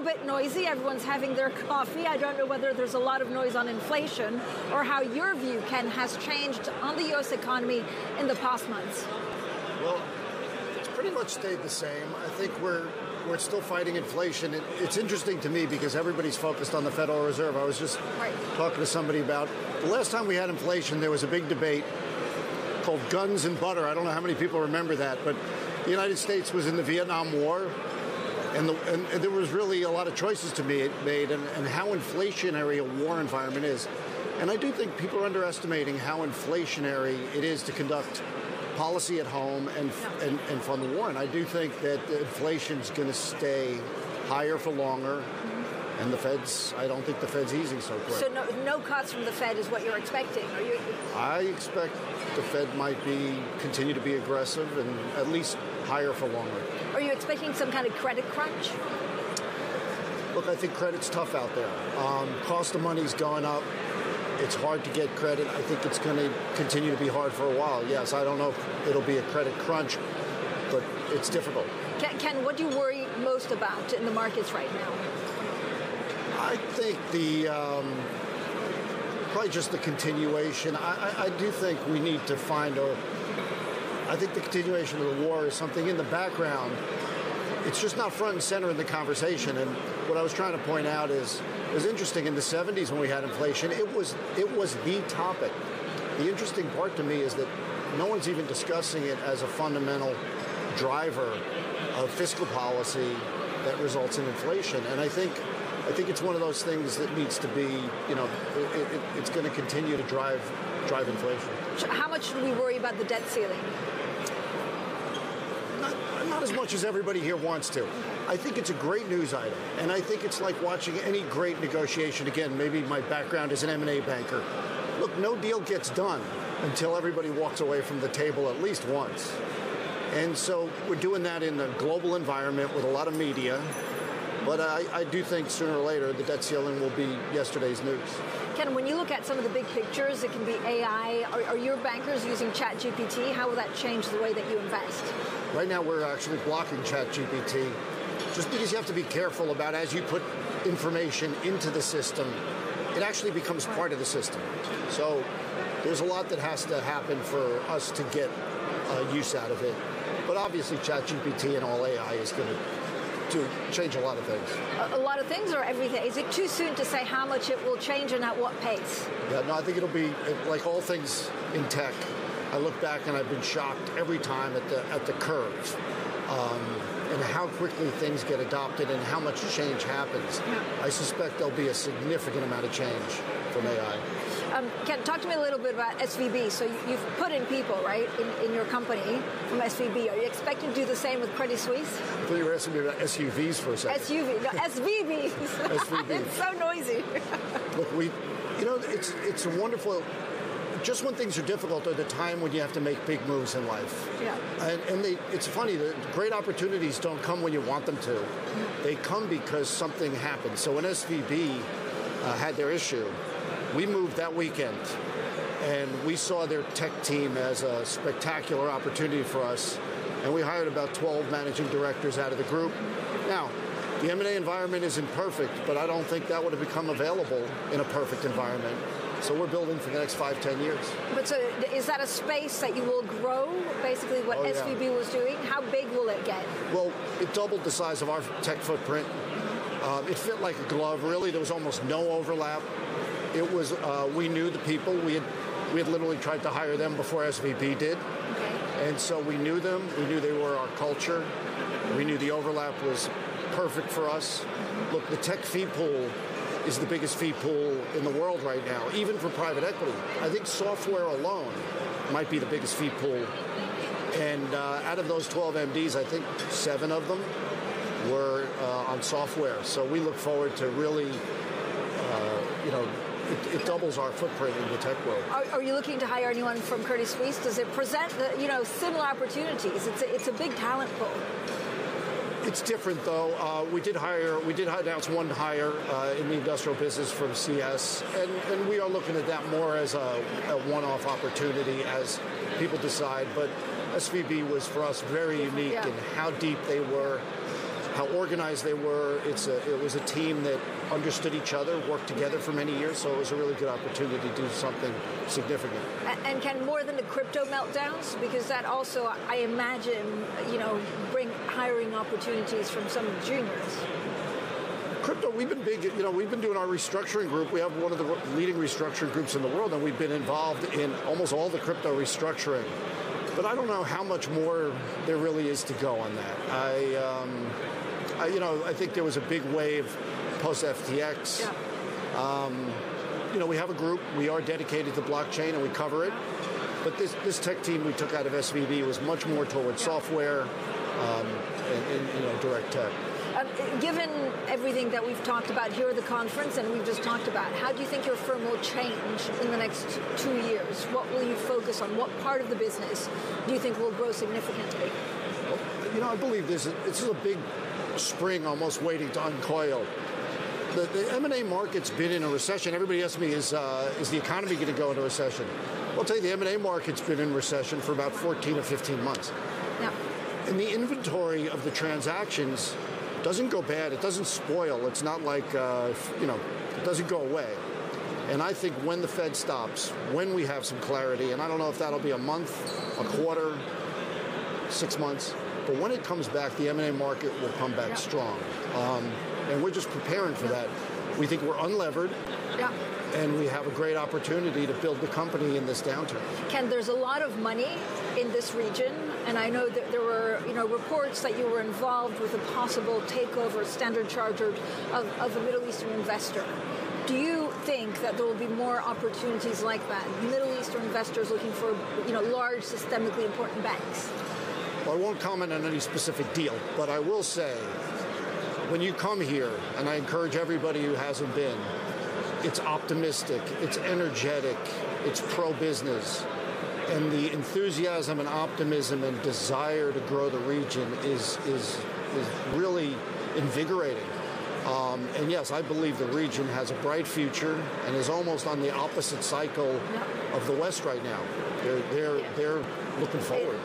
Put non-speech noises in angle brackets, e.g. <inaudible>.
a bit noisy. Everyone's having their coffee. I don't know whether there's a lot of noise on inflation or how your view, Ken, has changed on the U.S. economy in the past months. Well, it's pretty much stayed the same. I think we're we're still fighting inflation. It, it's interesting to me because everybody's focused on the Federal Reserve. I was just right. talking to somebody about the last time we had inflation, there was a big debate called Guns and Butter. I don't know how many people remember that, but the United States was in the Vietnam War. And, the, and, there was really a lot of choices to be made and, and how inflationary a war environment is. And I do think people are underestimating how inflationary it is to conduct policy at home and, and, and fund the war. And I do think that inflation is going to stay higher for longer. Mm-hmm. And the Fed's, I don't think the Fed's easing so quick. So no, no cuts from the Fed is what you're expecting? Are you? I expect the Fed might be continue to be aggressive and at least higher for longer. Are you expecting some kind of credit crunch? Look, I think credit's tough out there. Um, cost of money's going up. It's hard to get credit. I think it's going to continue to be hard for a while. Yes, I don't know if it'll be a credit crunch, but it's difficult. Ken, Ken what do you worry most about in the markets right now? I think the um, probably just the continuation. I, I, I, do think we need to find a. I think the continuation of the war is something in the background. It's just not front and center in the conversation. And what I was trying to point out is it was interesting in the 70s when we had inflation, it was it was the topic. The interesting part to me is that no one's even discussing it as a fundamental driver of fiscal policy that results in inflation. And I think I think it's one of those things that needs to be, you know, it, it, it's going to continue to drive drive inflation. How much should we worry about the debt ceiling? Not, not as much as everybody here wants to. I think it's a great news item, and I think it's like watching any great negotiation. Again, maybe my background as an M&A banker. Look, no deal gets done until everybody walks away from the table at least once. And so we're doing that in a global environment with a lot of media. But I, I do think sooner or later the debt ceiling will be yesterday's news. Ken, when you look at some of the big pictures, it can be AI. Are, are your bankers using ChatGPT? How will that change the way that you invest? Right now, we're actually blocking ChatGPT just because you have to be careful about as you put information into the system, it actually becomes part of the system. So there's a lot that has to happen for us to get uh, use out of it. But obviously, ChatGPT and all AI is going to to change a lot of things. A, a, lot of things or everything? Is it too soon to say how much it will change and at what pace? Yeah, no, I think it'll be like all things in tech. I look back and I've been shocked every time at the at the curve. Um, and how quickly things get adopted and how much change happens. I suspect there'll be a significant amount of change from AI. Um, Ken, talk to me a little bit about SVB. So you've put in people, right, in, in your company from SVB. Are you expecting to do the same with Credit Suisse? I thought you were asking me about SUVs for a second. SUV, no, <laughs> SVBs. SVB. <laughs> it's so noisy. Look, we, you know, it's it's a wonderful just when things are difficult are the time when you have to make big moves in life. Yeah. And, and they, it's funny, the great opportunities don't come when you want them to. They come because something happened. So when SVB uh, had their issue, we moved that weekend. And we saw their tech team as a spectacular opportunity for us. And we hired about 12 managing directors out of the group. Now, the M&A environment isn't perfect, but I don't think that would have become available in a perfect environment. So we're building for the next five, ten years. But so is that a space that you will grow, basically what oh, SVB was doing? How big will it get? Well, it doubled the size of our tech footprint. Um, it fit like a glove, really. There was almost no overlap. It was, uh, we knew the people. We had, we had literally tried to hire them before SVB did. Okay. And so we knew them. We knew they were our culture. We knew the overlap was perfect for us. Look, the tech fee pool is the biggest fee pool in the world right now, even for private equity. I think software alone might be the biggest fee pool. And uh, out of those 12 MDs, I think seven of them were uh, on software. So we look forward to really, uh, you know, it, it, doubles our footprint in the tech world. Are, are, you looking to hire anyone from Credit Suisse? Does it present the, you know similar opportunities? It's a, it's a big talent pool. It's different though. Uh, we did hire, we did announce one hire uh, in the industrial business from CS, and, and we are looking at that more as a, a one-off opportunity as people decide. But SVB was for us very unique yeah. in how deep they were, how organized they were. It's a, it was a team that understood each other, worked together for many years, so it was a really good opportunity to do something significant. And can more than the crypto meltdowns, because that also, I imagine, you know, hiring opportunities from some of the juniors crypto, we've been big, you know, we've been doing our restructuring group. We have one of the leading restructuring groups in the world, and we've been involved in almost all the crypto restructuring. But I don't know how much more there really is to go on that. I, um, I you know, I think there was a big wave post FTX. Yeah. Um, you know, we have a group. We are dedicated to blockchain, and we cover it. But this, this tech team we took out of SVB was much more towards software um, and, and, you know, direct tech. Um, given everything that we've talked about here at the conference and we've just talked about, how do you think your firm will change in the next two years? What will you focus on? What part of the business do you think will grow significantly? You know, I believe this is, this is a big spring almost waiting to uncoil. The, the M&A market's been in a recession. Everybody asks me, is, uh, is the economy going to go into recession? Well, I'll tell you, the M&A market's been in recession for about 14 or 15 months. And the inventory of the transactions doesn't go bad. It doesn't spoil. It's not like, uh, you know, it doesn't go away. And I think when the Fed stops, when we have some clarity, and I don't know if that'll be a month, a quarter, six months, but when it comes back, the M&A market will come back yeah. strong. Um, and we're just preparing for yeah. that. We think we're unlevered. Yeah and we have a great opportunity to build the company in this downturn. Ken, there's a lot of money in this region, and I know that there were you know reports that you were involved with a possible takeover, Standard Chartered, of, of a Middle Eastern investor. Do you think that there will be more opportunities like that? Middle Eastern investors looking for you know large, systemically important banks. Well, I won't comment on any specific deal, but I will say when you come here, and I encourage everybody who hasn't been, it's optimistic, it's energetic, it's pro business. And the enthusiasm and optimism and desire to grow the region is, is, is really invigorating. Um, and yes, I believe the region has a bright future and is almost on the opposite cycle of the West right now. They're, they're, they're looking forward.